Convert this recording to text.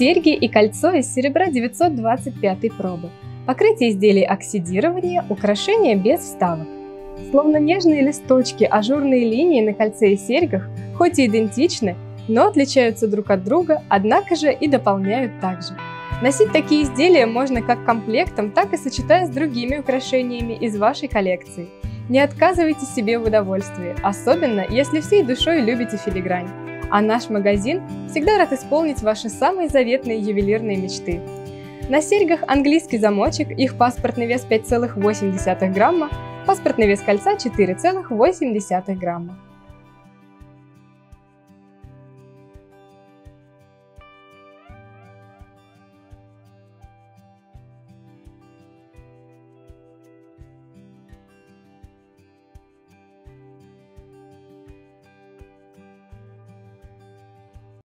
Серьги и кольцо из серебра 925 пробы. Покрытие изделий оксидирования, украшения без вставок. Словно нежные листочки, ажурные линии на кольце и серьгах, хоть и идентичны, но отличаются друг от друга, однако же и дополняют также. Носить такие изделия можно как комплектом, так и сочетая с другими украшениями из вашей коллекции. Не отказывайте себе в удовольствии, особенно если всей душой любите филигрань. А наш магазин всегда рад исполнить ваши самые заветные ювелирные мечты. На серьгах английский замочек, их паспортный вес 5,8 грамма, паспортный вес кольца 4,8 грамма.